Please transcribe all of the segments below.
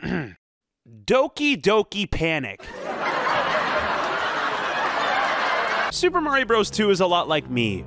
Doki Doki Panic. Super Mario Bros. 2 is a lot like me.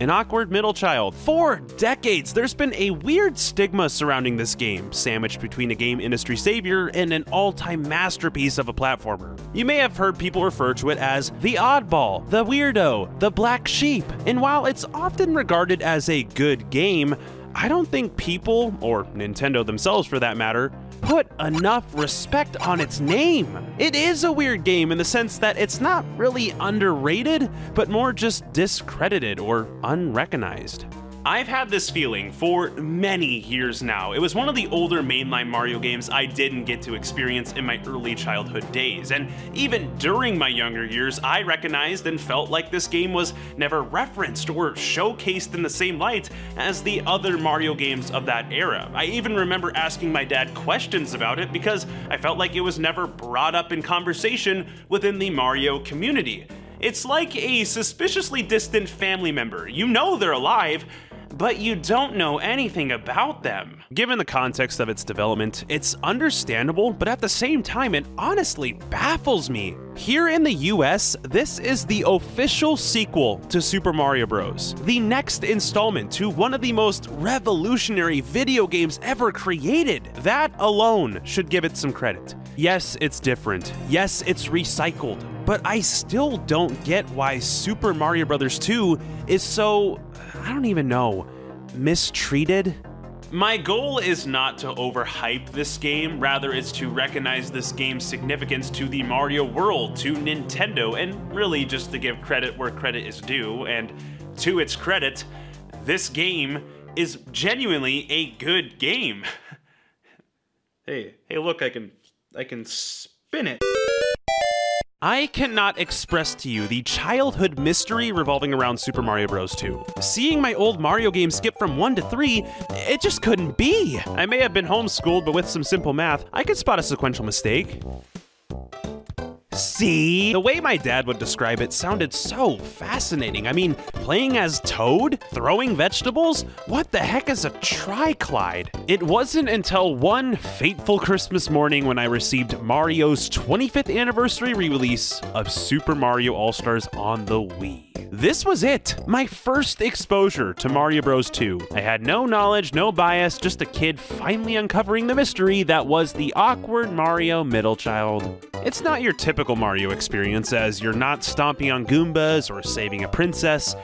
An awkward middle child. For decades, there's been a weird stigma surrounding this game, sandwiched between a game industry savior and an all time masterpiece of a platformer. You may have heard people refer to it as the oddball, the weirdo, the black sheep, and while it's often regarded as a good game, I don't think people, or Nintendo themselves for that matter, put enough respect on its name. It is a weird game in the sense that it's not really underrated, but more just discredited or unrecognized. I've had this feeling for many years now. It was one of the older mainline Mario games I didn't get to experience in my early childhood days, and even during my younger years, I recognized and felt like this game was never referenced or showcased in the same light as the other Mario games of that era. I even remember asking my dad questions about it because I felt like it was never brought up in conversation within the Mario community. It's like a suspiciously distant family member. You know they're alive, but you don't know anything about them. Given the context of its development, it's understandable, but at the same time, it honestly baffles me. Here in the US, this is the official sequel to Super Mario Bros., the next installment to one of the most revolutionary video games ever created. That alone should give it some credit. Yes, it's different. Yes, it's recycled. But I still don't get why Super Mario Bros. 2 is so, I don't even know, mistreated? My goal is not to overhype this game, rather it's to recognize this game's significance to the Mario world, to Nintendo, and really just to give credit where credit is due, and to its credit, this game is genuinely a good game. hey, hey look, I can I can spin it. I cannot express to you the childhood mystery revolving around Super Mario Bros. 2. Seeing my old Mario game skip from 1 to 3, it just couldn't be. I may have been homeschooled, but with some simple math, I could spot a sequential mistake. See? The way my dad would describe it sounded so fascinating. I mean, playing as Toad? Throwing vegetables? What the heck is a Tri-Clyde? It wasn't until one fateful Christmas morning when I received Mario's 25th anniversary re-release of Super Mario All-Stars on the Wii. This was it, my first exposure to Mario Bros. 2. I had no knowledge, no bias, just a kid finally uncovering the mystery that was the awkward Mario middle child. It's not your typical Mario experience, as you're not stomping on Goombas or saving a princess.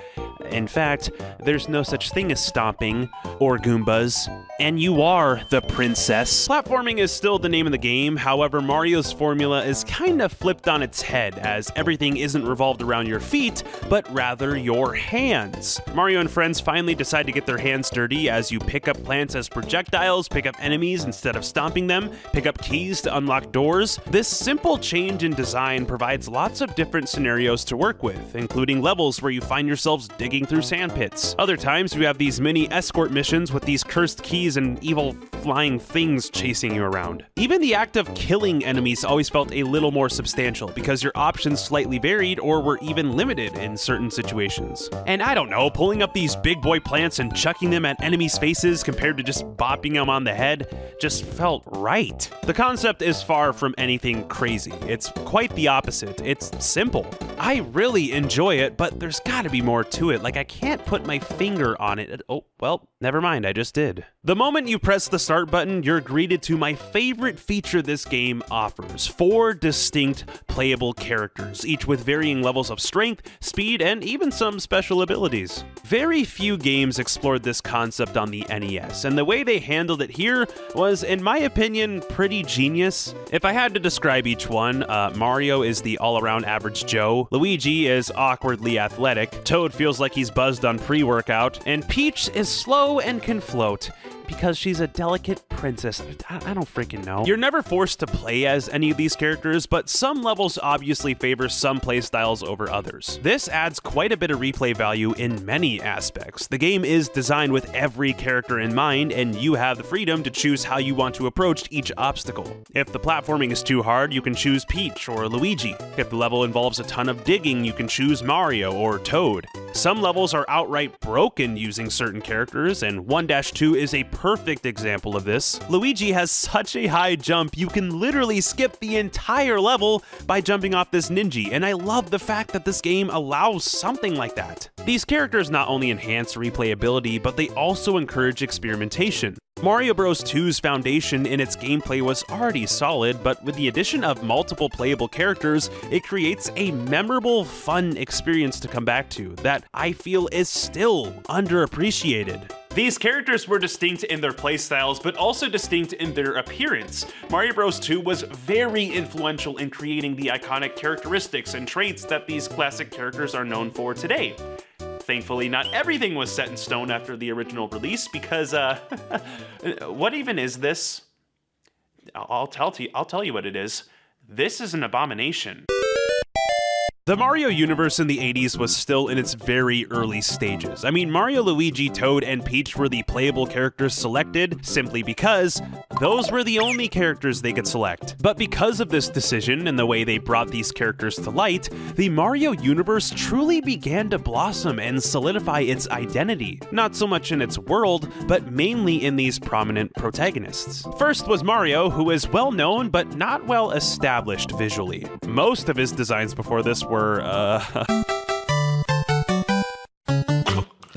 In fact, there's no such thing as stomping or Goombas, and you are the princess. Platforming is still the name of the game, however, Mario's formula is kind of flipped on its head, as everything isn't revolved around your feet, but rather your hands. Mario and friends finally decide to get their hands dirty as you pick up plants as projectiles, pick up enemies instead of stomping them, pick up keys to unlock doors. This simple change in design provides lots of different scenarios to work with, including levels where you find yourselves digging through sand pits. Other times, we have these mini escort missions with these cursed keys and evil flying things chasing you around. Even the act of killing enemies always felt a little more substantial because your options slightly varied or were even limited in certain situations. And I don't know, pulling up these big boy plants and chucking them at enemies' faces compared to just bopping them on the head just felt right. The concept is far from anything crazy. It's quite the opposite. It's simple. I really enjoy it, but there's gotta be more to it. Like, I can't put my finger on it. Oh, well, never mind, I just did. The moment you press the start button, you're greeted to my favorite feature this game offers four distinct playable characters, each with varying levels of strength, speed, and even some special abilities. Very few games explored this concept on the NES, and the way they handled it here was, in my opinion, pretty genius. If I had to describe each one, uh, Mario is the all around average Joe, Luigi is awkwardly athletic, Toad feels like he's buzzed on pre workout, and Peach is slow and can float because she's a delicate princess. I, don't freaking know. You're never forced to play as any of these characters, but some levels obviously favor some playstyles over others. This adds quite a bit of replay value in many aspects. The game is designed with every character in mind, and you have the freedom to choose how you want to approach each obstacle. If the platforming is too hard, you can choose Peach or Luigi. If the level involves a ton of digging, you can choose Mario or Toad. Some levels are outright broken using certain characters, and 1-2 is a perfect example of this. Luigi has such a high jump, you can literally skip the entire level by jumping off this Ninji, and I love the fact that this game allows something like that. These characters not only enhance replayability, but they also encourage experimentation. Mario Bros. 2's foundation in its gameplay was already solid, but with the addition of multiple playable characters, it creates a memorable, fun experience to come back to that I feel is still underappreciated. These characters were distinct in their playstyles, but also distinct in their appearance. Mario Bros. 2 was very influential in creating the iconic characteristics and traits that these classic characters are known for today. Thankfully, not everything was set in stone after the original release because, uh, what even is this? I'll tell you, I'll tell you what it is. This is an abomination. The Mario universe in the 80s was still in its very early stages. I mean, Mario, Luigi, Toad, and Peach were the playable characters selected simply because those were the only characters they could select. But because of this decision and the way they brought these characters to light, the Mario universe truly began to blossom and solidify its identity. Not so much in its world, but mainly in these prominent protagonists. First was Mario, who is well known but not well established visually. Most of his designs before this were were, uh...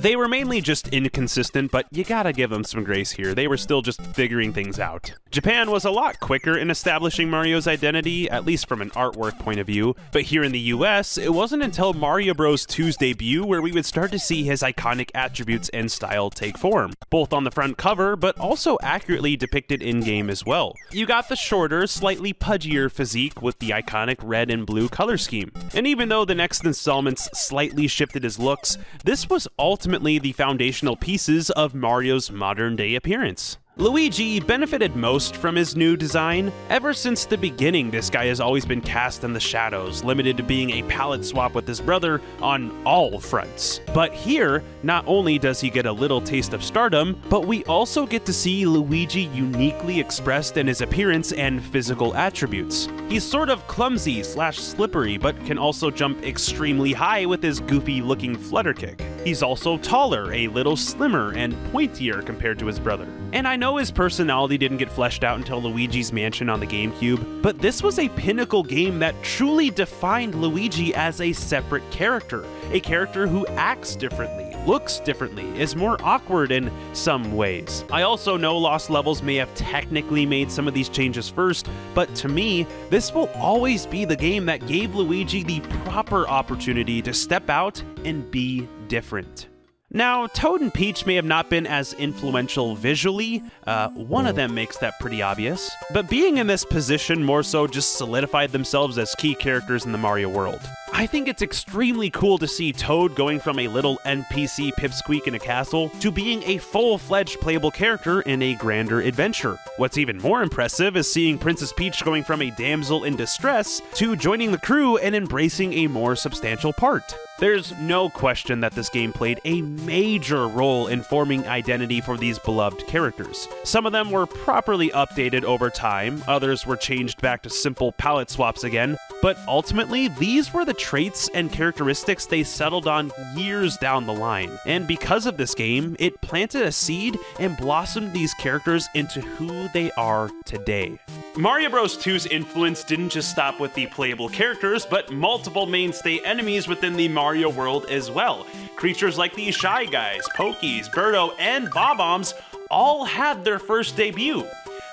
They were mainly just inconsistent, but you gotta give them some grace here. They were still just figuring things out. Japan was a lot quicker in establishing Mario's identity, at least from an artwork point of view, but here in the US, it wasn't until Mario Bros. 2's debut where we would start to see his iconic attributes and style take form, both on the front cover, but also accurately depicted in-game as well. You got the shorter, slightly pudgier physique with the iconic red and blue color scheme. And even though the next installments slightly shifted his looks, this was ultimately ultimately the foundational pieces of Mario's modern day appearance. Luigi benefited most from his new design. Ever since the beginning, this guy has always been cast in the shadows, limited to being a palette swap with his brother on all fronts. But here, not only does he get a little taste of stardom, but we also get to see Luigi uniquely expressed in his appearance and physical attributes. He's sort of clumsy slash slippery, but can also jump extremely high with his goofy looking flutter kick. He's also taller, a little slimmer, and pointier compared to his brother. And I know his personality didn't get fleshed out until Luigi's Mansion on the GameCube, but this was a pinnacle game that truly defined Luigi as a separate character, a character who acts differently, looks differently, is more awkward in some ways. I also know Lost Levels may have technically made some of these changes first, but to me, this will always be the game that gave Luigi the proper opportunity to step out and be different. Now, Toad and Peach may have not been as influential visually, uh, one of them makes that pretty obvious, but being in this position more so just solidified themselves as key characters in the Mario world. I think it's extremely cool to see Toad going from a little NPC pipsqueak in a castle to being a full-fledged playable character in a grander adventure. What's even more impressive is seeing Princess Peach going from a damsel in distress to joining the crew and embracing a more substantial part. There's no question that this game played a major role in forming identity for these beloved characters. Some of them were properly updated over time, others were changed back to simple palette swaps again, but ultimately, these were the traits and characteristics they settled on years down the line. And because of this game, it planted a seed and blossomed these characters into who they are today. Mario Bros. 2's influence didn't just stop with the playable characters, but multiple mainstay enemies within the Mario world as well. Creatures like the Shy Guys, Pokies, Birdo, and Bob-ombs all had their first debut.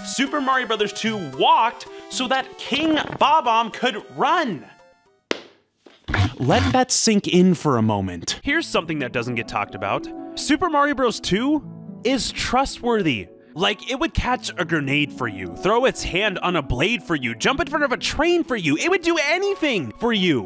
Super Mario Bros. 2 walked so that King Bob-omb could run. Let that sink in for a moment. Here's something that doesn't get talked about. Super Mario Bros. 2 is trustworthy. Like, it would catch a grenade for you, throw its hand on a blade for you, jump in front of a train for you. It would do anything for you.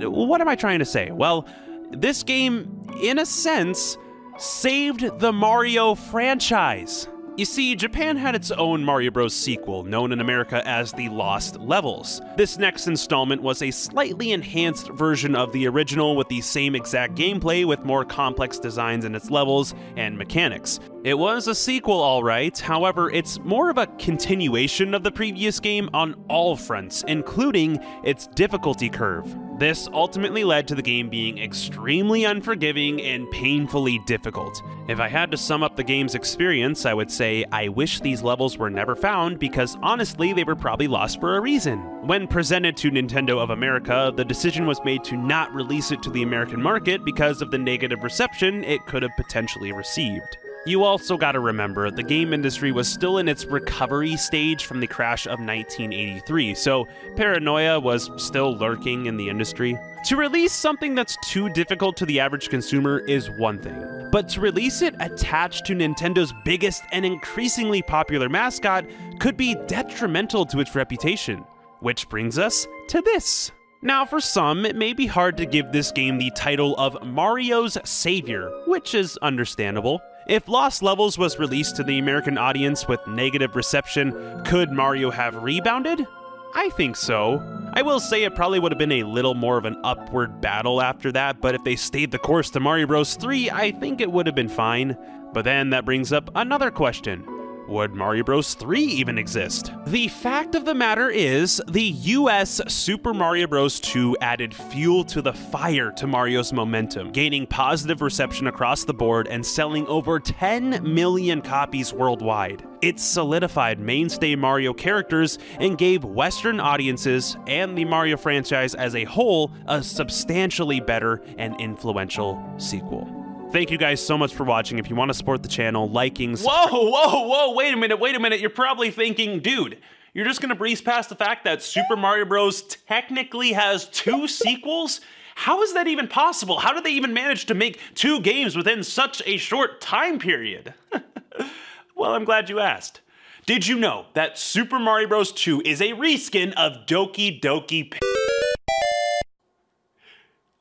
What am I trying to say? Well, this game, in a sense, saved the Mario franchise. You see, Japan had its own Mario Bros. sequel, known in America as The Lost Levels. This next installment was a slightly enhanced version of the original with the same exact gameplay with more complex designs in its levels and mechanics. It was a sequel alright, however, it's more of a continuation of the previous game on all fronts, including its difficulty curve. This ultimately led to the game being extremely unforgiving and painfully difficult. If I had to sum up the game's experience, I would say I wish these levels were never found because honestly, they were probably lost for a reason. When presented to Nintendo of America, the decision was made to not release it to the American market because of the negative reception it could have potentially received. You also gotta remember, the game industry was still in its recovery stage from the crash of 1983, so paranoia was still lurking in the industry. To release something that's too difficult to the average consumer is one thing, but to release it attached to Nintendo's biggest and increasingly popular mascot could be detrimental to its reputation. Which brings us to this. Now, for some, it may be hard to give this game the title of Mario's Savior, which is understandable. If Lost Levels was released to the American audience with negative reception, could Mario have rebounded? I think so. I will say it probably would have been a little more of an upward battle after that, but if they stayed the course to Mario Bros. 3, I think it would have been fine. But then that brings up another question. Would Mario Bros. 3 even exist? The fact of the matter is, the US Super Mario Bros. 2 added fuel to the fire to Mario's momentum, gaining positive reception across the board and selling over 10 million copies worldwide. It solidified mainstay Mario characters and gave Western audiences and the Mario franchise as a whole a substantially better and influential sequel. Thank you guys so much for watching. If you want to support the channel, liking. Whoa, whoa, whoa, wait a minute, wait a minute. You're probably thinking, dude, you're just gonna breeze past the fact that Super Mario Bros. technically has two sequels? How is that even possible? How did they even manage to make two games within such a short time period? well, I'm glad you asked. Did you know that Super Mario Bros. 2 is a reskin of Doki Doki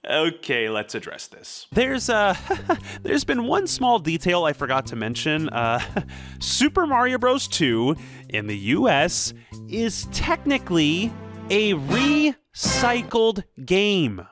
Okay, let's address this. There's uh there's been one small detail I forgot to mention. Uh Super Mario Bros 2 in the US is technically a recycled game.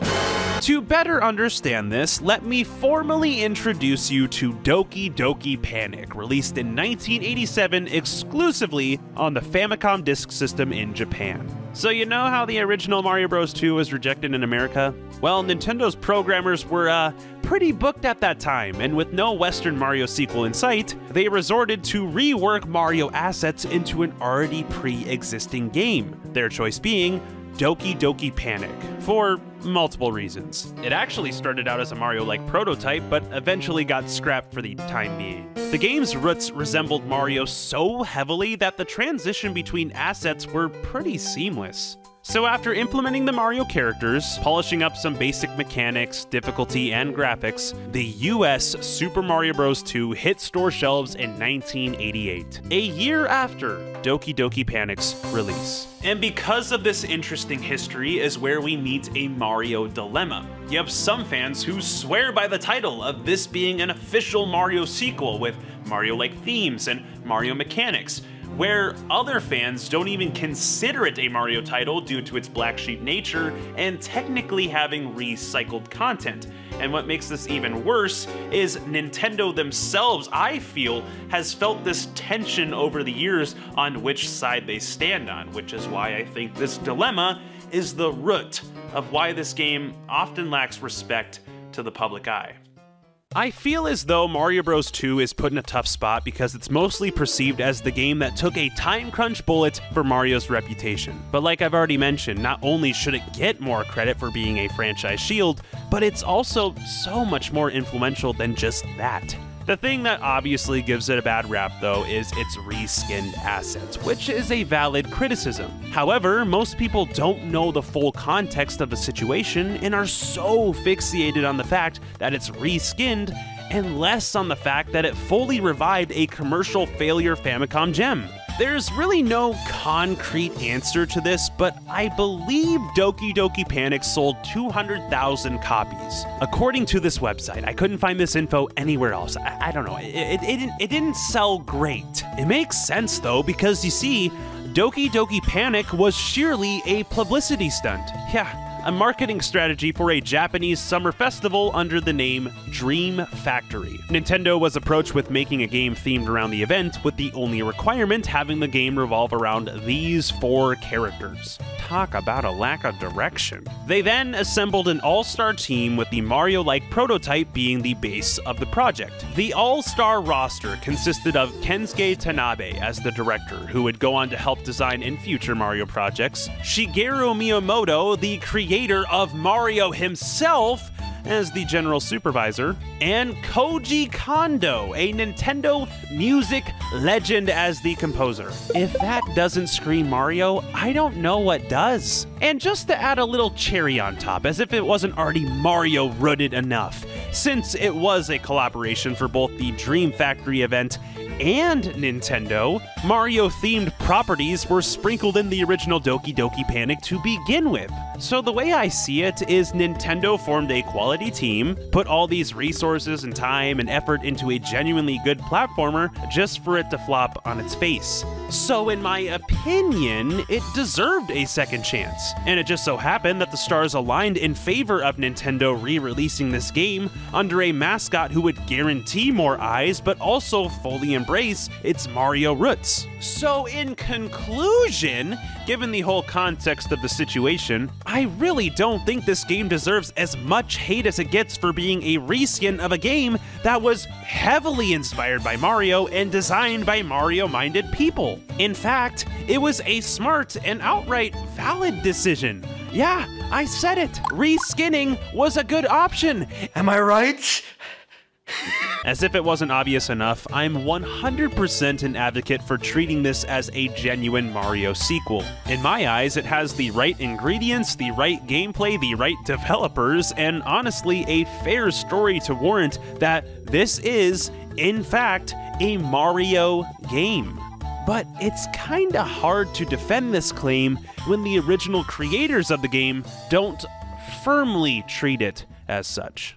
To better understand this, let me formally introduce you to Doki Doki Panic, released in 1987 exclusively on the Famicom Disk System in Japan. So you know how the original Mario Bros. 2 was rejected in America? Well, Nintendo's programmers were, uh, pretty booked at that time, and with no Western Mario sequel in sight, they resorted to rework Mario assets into an already pre-existing game, their choice being Doki Doki Panic, for multiple reasons. It actually started out as a Mario like prototype, but eventually got scrapped for the time being. The game's roots resembled Mario so heavily that the transition between assets were pretty seamless. So after implementing the Mario characters, polishing up some basic mechanics, difficulty, and graphics, the US Super Mario Bros. 2 hit store shelves in 1988, a year after Doki Doki Panic's release. And because of this interesting history is where we meet a Mario dilemma. You have some fans who swear by the title of this being an official Mario sequel with Mario-like themes and Mario mechanics, where other fans don't even consider it a Mario title due to its black sheep nature and technically having recycled content. And what makes this even worse is Nintendo themselves, I feel, has felt this tension over the years on which side they stand on, which is why I think this dilemma is the root of why this game often lacks respect to the public eye. I feel as though Mario Bros. 2 is put in a tough spot because it's mostly perceived as the game that took a time crunch bullet for Mario's reputation. But like I've already mentioned, not only should it get more credit for being a franchise shield, but it's also so much more influential than just that. The thing that obviously gives it a bad rap, though, is its reskinned assets, which is a valid criticism. However, most people don't know the full context of the situation and are so fixated on the fact that it's reskinned and less on the fact that it fully revived a commercial failure Famicom gem. There's really no concrete answer to this, but I believe Doki Doki Panic sold 200,000 copies. According to this website, I couldn't find this info anywhere else. I, I don't know, it, it, it, didn't, it didn't sell great. It makes sense though, because you see, Doki Doki Panic was sheerly a publicity stunt. Yeah, a marketing strategy for a Japanese summer festival under the name Dream Factory. Nintendo was approached with making a game themed around the event, with the only requirement having the game revolve around these four characters. Talk about a lack of direction. They then assembled an all star team with the Mario like prototype being the base of the project. The all star roster consisted of Kensuke Tanabe as the director, who would go on to help design in future Mario projects, Shigeru Miyamoto, the creator of Mario himself, as the general supervisor, and Koji Kondo, a Nintendo music legend, as the composer. If that doesn't scream Mario, I don't know what does. And just to add a little cherry on top, as if it wasn't already Mario rooted enough, since it was a collaboration for both the Dream Factory event and Nintendo, Mario themed properties were sprinkled in the original Doki Doki Panic to begin with. So, the way I see it is Nintendo formed a quality team, put all these resources and time and effort into a genuinely good platformer just for it to flop on its face. So, in my opinion, it deserved a second chance. And it just so happened that the stars aligned in favor of Nintendo re releasing this game under a mascot who would guarantee more eyes but also fully embrace its Mario roots. So, in conclusion, given the whole context of the situation, I really don't think this game deserves as much hate as it gets for being a reskin of a game that was heavily inspired by Mario and designed by Mario minded people. In fact, it was a smart and outright valid decision. Yeah, I said it. Reskinning was a good option. Am I right? As if it wasn't obvious enough, I'm 100% an advocate for treating this as a genuine Mario sequel. In my eyes, it has the right ingredients, the right gameplay, the right developers, and honestly, a fair story to warrant that this is, in fact, a Mario game. But it's kinda hard to defend this claim when the original creators of the game don't firmly treat it as such.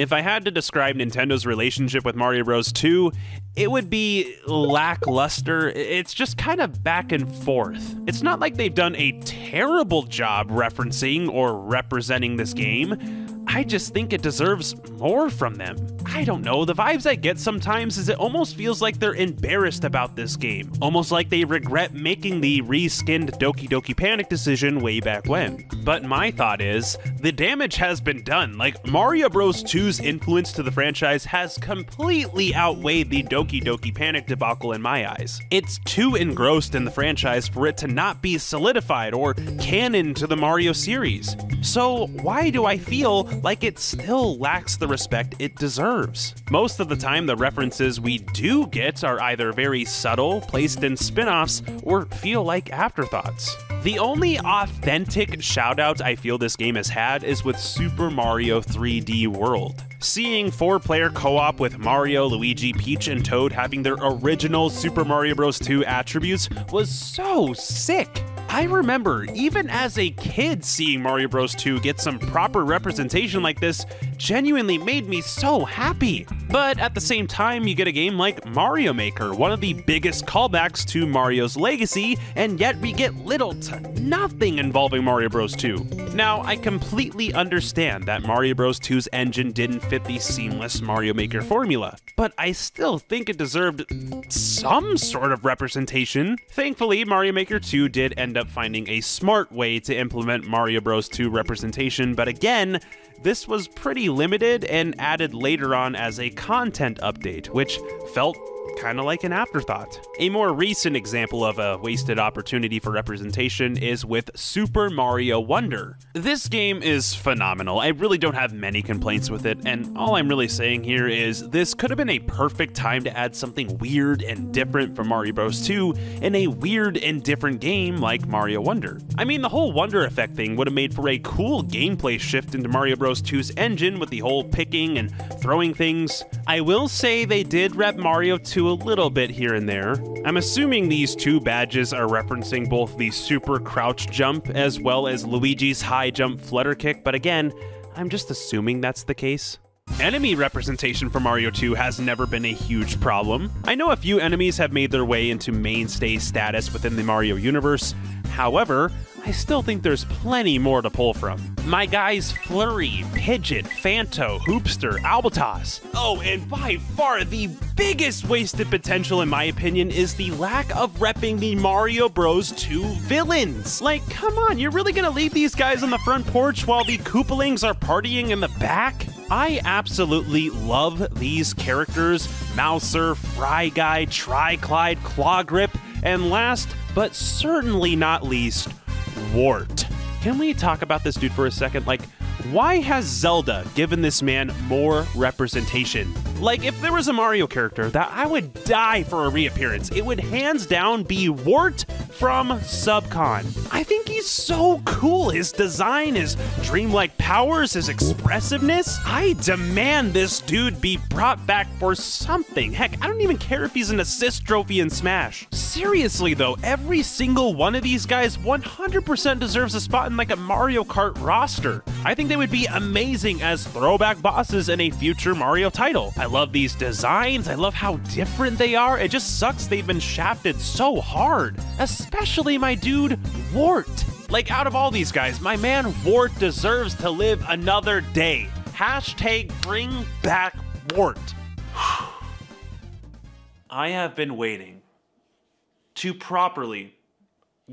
If I had to describe Nintendo's relationship with Mario Bros. 2, it would be lackluster. It's just kind of back and forth. It's not like they've done a terrible job referencing or representing this game. I just think it deserves more from them. I don't know, the vibes I get sometimes is it almost feels like they're embarrassed about this game. Almost like they regret making the reskinned Doki Doki Panic decision way back when. But my thought is, the damage has been done. Like, Mario Bros. 2's influence to the franchise has completely outweighed the Doki Doki Panic debacle in my eyes. It's too engrossed in the franchise for it to not be solidified or canon to the Mario series. So, why do I feel like it still lacks the respect it deserves. Most of the time, the references we do get are either very subtle, placed in spin offs, or feel like afterthoughts. The only authentic shoutout I feel this game has had is with Super Mario 3D World. Seeing four player co op with Mario, Luigi, Peach, and Toad having their original Super Mario Bros. 2 attributes was so sick. I remember, even as a kid, seeing Mario Bros. 2 get some proper representation like this genuinely made me so happy. But at the same time, you get a game like Mario Maker, one of the biggest callbacks to Mario's legacy, and yet we get little to nothing involving Mario Bros. 2. Now, I completely understand that Mario Bros. 2's engine didn't fit the seamless Mario Maker formula, but I still think it deserved some sort of representation. Thankfully, Mario Maker 2 did end up finding a smart way to implement Mario Bros. 2 representation, but again, this was pretty limited and added later on as a content update, which felt kind of like an afterthought. A more recent example of a wasted opportunity for representation is with Super Mario Wonder. This game is phenomenal. I really don't have many complaints with it, and all I'm really saying here is this could have been a perfect time to add something weird and different from Mario Bros. 2 in a weird and different game like Mario Wonder. I mean, the whole Wonder Effect thing would have made for a cool gameplay shift into Mario Bros. 2's engine with the whole picking and throwing things. I will say they did rep Mario 2 a little bit here and there. I'm assuming these two badges are referencing both the super crouch jump as well as Luigi's high jump flutter kick, but again, I'm just assuming that's the case. Enemy representation for Mario 2 has never been a huge problem. I know a few enemies have made their way into mainstay status within the Mario universe. However, I still think there's plenty more to pull from. My guys Flurry, Pidgit, Phanto, Hoopster, Albatoss. Oh, and by far the biggest wasted potential in my opinion is the lack of repping the Mario Bros 2 villains. Like, come on, you're really gonna leave these guys on the front porch while the Koopalings are partying in the back? I absolutely love these characters Mouser, Fry Guy, Tri-Clyde, Clawgrip, and last but certainly not least, Wart. Can we talk about this dude for a second? Like, why has Zelda given this man more representation? Like, if there was a Mario character that I would die for a reappearance, it would hands down be Wart from Subcon. I think he's so cool. His design, his dreamlike powers, his expressiveness. I demand this dude be brought back for something. Heck, I don't even care if he's an assist trophy in Smash. Seriously, though, every single one of these guys 100% deserves a spot in like a Mario Kart roster. I think they would be amazing as throwback bosses in a future Mario title. I love these designs, I love how different they are. It just sucks they've been shafted so hard. Especially my dude, Wart. Like, out of all these guys, my man Wart deserves to live another day. Hashtag bring back Wart. I have been waiting to properly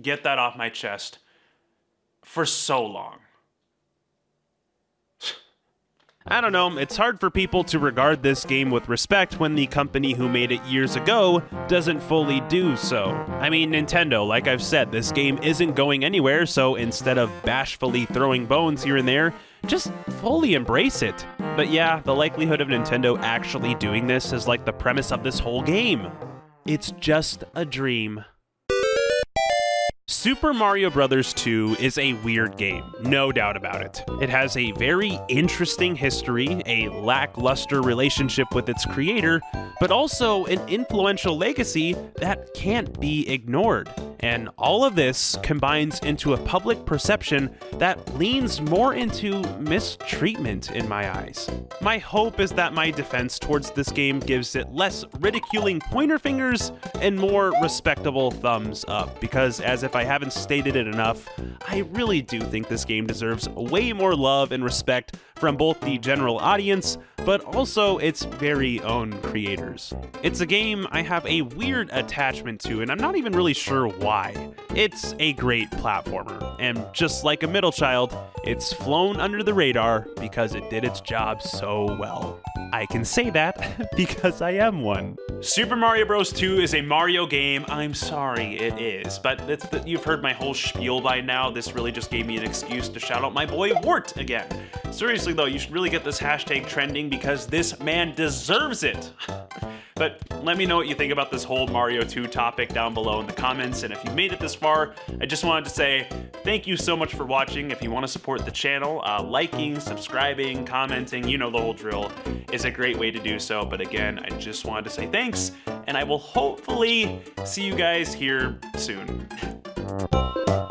get that off my chest for so long. I don't know, it's hard for people to regard this game with respect when the company who made it years ago doesn't fully do so. I mean, Nintendo, like I've said, this game isn't going anywhere, so instead of bashfully throwing bones here and there, just fully embrace it. But yeah, the likelihood of Nintendo actually doing this is like the premise of this whole game. It's just a dream. Super Mario Bros. 2 is a weird game, no doubt about it. It has a very interesting history, a lackluster relationship with its creator, but also an influential legacy that can't be ignored. And all of this combines into a public perception that leans more into mistreatment in my eyes. My hope is that my defense towards this game gives it less ridiculing pointer fingers and more respectable thumbs up, because as if I haven't stated it enough, I really do think this game deserves way more love and respect from both the general audience, but also its very own creators. It's a game I have a weird attachment to, and I'm not even really sure why. It's a great platformer, and just like a middle child, it's flown under the radar because it did its job so well. I can say that because I am one. Super Mario Bros. 2 is a Mario game. I'm sorry, it is. But the, you've heard my whole spiel by now. This really just gave me an excuse to shout out my boy Wart again. Seriously though, you should really get this hashtag trending because this man deserves it. But let me know what you think about this whole Mario 2 topic down below in the comments. And if you made it this far, I just wanted to say thank you so much for watching. If you want to support the channel, uh, liking, subscribing, commenting, you know the whole drill, is a great way to do so. But again, I just wanted to say thanks, and I will hopefully see you guys here soon.